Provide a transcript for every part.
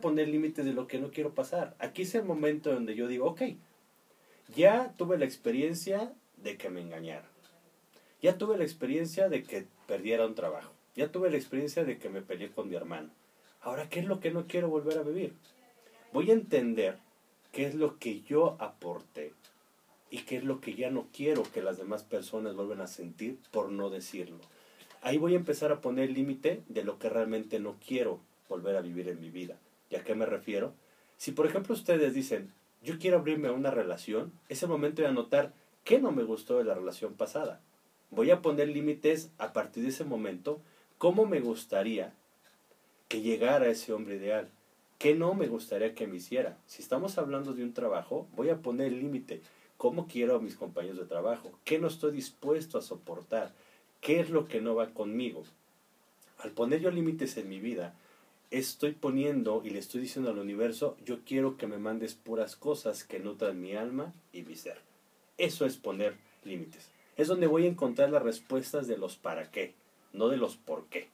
poner límites de lo que no quiero pasar. Aquí es el momento donde yo digo, ok, ya tuve la experiencia de que me engañaron. Ya tuve la experiencia de que perdiera un trabajo. Ya tuve la experiencia de que me peleé con mi hermano. Ahora, ¿qué es lo que no quiero volver a vivir? Voy a entender qué es lo que yo aporté y qué es lo que ya no quiero que las demás personas vuelvan a sentir por no decirlo. Ahí voy a empezar a poner límite de lo que realmente no quiero volver a vivir en mi vida. ¿Y a qué me refiero? Si por ejemplo ustedes dicen, yo quiero abrirme a una relación, es el momento de anotar qué no me gustó de la relación pasada. Voy a poner límites a partir de ese momento, cómo me gustaría que llegara ese hombre ideal, qué no me gustaría que me hiciera. Si estamos hablando de un trabajo, voy a poner límite, cómo quiero a mis compañeros de trabajo, qué no estoy dispuesto a soportar, qué es lo que no va conmigo. Al poner yo límites en mi vida, estoy poniendo y le estoy diciendo al universo, yo quiero que me mandes puras cosas que nutran mi alma y mi ser. Eso es poner límites. Es donde voy a encontrar las respuestas de los para qué, no de los por qué.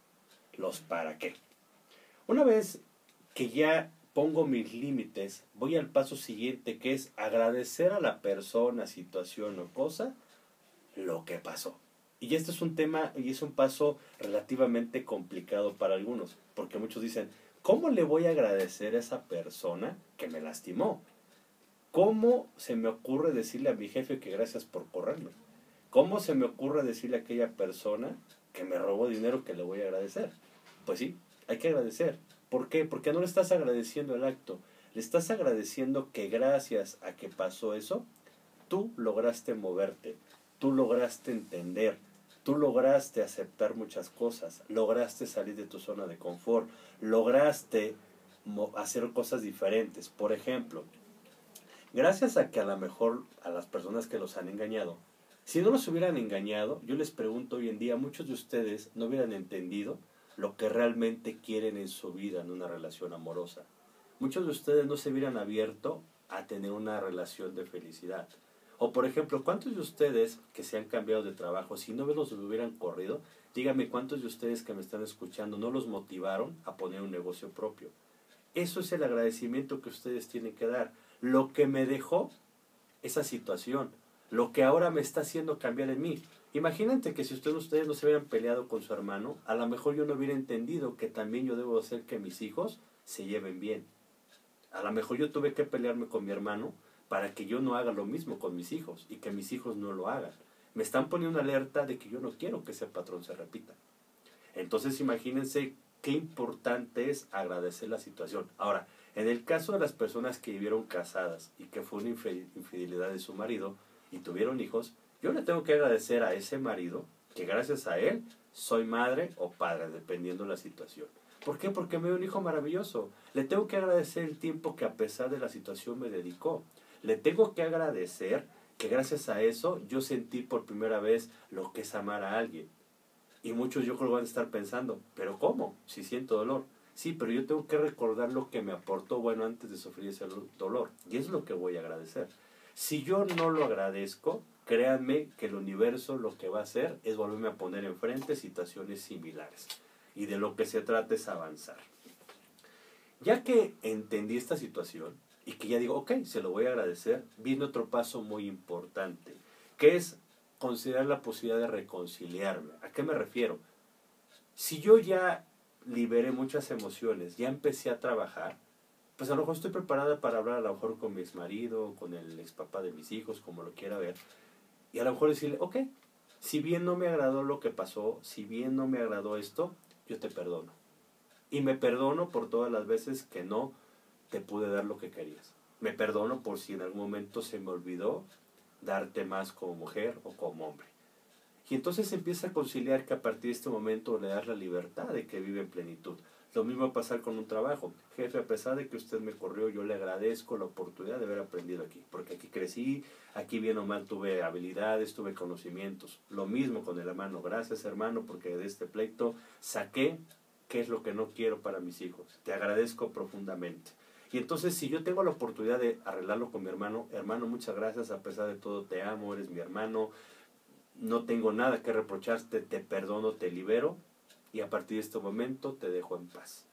Los para qué. Una vez que ya pongo mis límites, voy al paso siguiente que es agradecer a la persona, situación o cosa lo que pasó. Y este es un tema y es un paso relativamente complicado para algunos, porque muchos dicen, ¿cómo le voy a agradecer a esa persona que me lastimó? ¿Cómo se me ocurre decirle a mi jefe que gracias por correrme? ¿Cómo se me ocurre decirle a aquella persona que me robó dinero que le voy a agradecer? Pues sí, hay que agradecer. ¿Por qué? Porque no le estás agradeciendo el acto, le estás agradeciendo que gracias a que pasó eso, tú lograste moverte, tú lograste entender, tú lograste aceptar muchas cosas, lograste salir de tu zona de confort, lograste hacer cosas diferentes. Por ejemplo, gracias a que a lo mejor a las personas que los han engañado, si no los hubieran engañado, yo les pregunto hoy en día, muchos de ustedes no hubieran entendido lo que realmente quieren en su vida en una relación amorosa. Muchos de ustedes no se hubieran abierto a tener una relación de felicidad. O por ejemplo, ¿cuántos de ustedes que se han cambiado de trabajo, si no los hubieran corrido, díganme cuántos de ustedes que me están escuchando no los motivaron a poner un negocio propio? Eso es el agradecimiento que ustedes tienen que dar. Lo que me dejó esa situación, lo que ahora me está haciendo cambiar en mí. Imagínate que si ustedes, ustedes no se hubieran peleado con su hermano, a lo mejor yo no hubiera entendido que también yo debo hacer que mis hijos se lleven bien. A lo mejor yo tuve que pelearme con mi hermano para que yo no haga lo mismo con mis hijos y que mis hijos no lo hagan. Me están poniendo alerta de que yo no quiero que ese patrón se repita. Entonces imagínense qué importante es agradecer la situación. Ahora, en el caso de las personas que vivieron casadas y que fue una infidelidad de su marido y tuvieron hijos, yo le tengo que agradecer a ese marido que gracias a él soy madre o padre, dependiendo de la situación. ¿Por qué? Porque me dio un hijo maravilloso. Le tengo que agradecer el tiempo que a pesar de la situación me dedicó. Le tengo que agradecer que gracias a eso yo sentí por primera vez lo que es amar a alguien. Y muchos yo creo van a estar pensando, pero ¿cómo? Si siento dolor. Sí, pero yo tengo que recordar lo que me aportó bueno antes de sufrir ese dolor. Y es lo que voy a agradecer. Si yo no lo agradezco, créanme que el universo lo que va a hacer es volverme a poner enfrente situaciones similares. Y de lo que se trata es avanzar. Ya que entendí esta situación, y que ya digo, ok, se lo voy a agradecer, viene otro paso muy importante, que es considerar la posibilidad de reconciliarme. ¿A qué me refiero? Si yo ya liberé muchas emociones, ya empecé a trabajar, pues a lo mejor estoy preparada para hablar a lo mejor con mi ex marido, con el ex papá de mis hijos, como lo quiera ver, y a lo mejor decirle, ok, si bien no me agradó lo que pasó, si bien no me agradó esto, yo te perdono. Y me perdono por todas las veces que no te pude dar lo que querías. Me perdono por si en algún momento se me olvidó darte más como mujer o como hombre. Y entonces empieza a conciliar que a partir de este momento le das la libertad de que vive en plenitud. Lo mismo va a pasar con un trabajo. Jefe, a pesar de que usted me corrió, yo le agradezco la oportunidad de haber aprendido aquí, porque aquí crecí, aquí bien o mal tuve habilidades, tuve conocimientos. Lo mismo con el hermano. Gracias, hermano, porque de este pleito saqué qué es lo que no quiero para mis hijos. Te agradezco profundamente. Y entonces si yo tengo la oportunidad de arreglarlo con mi hermano, hermano, muchas gracias, a pesar de todo te amo, eres mi hermano, no tengo nada que reprocharte, te perdono, te libero y a partir de este momento te dejo en paz.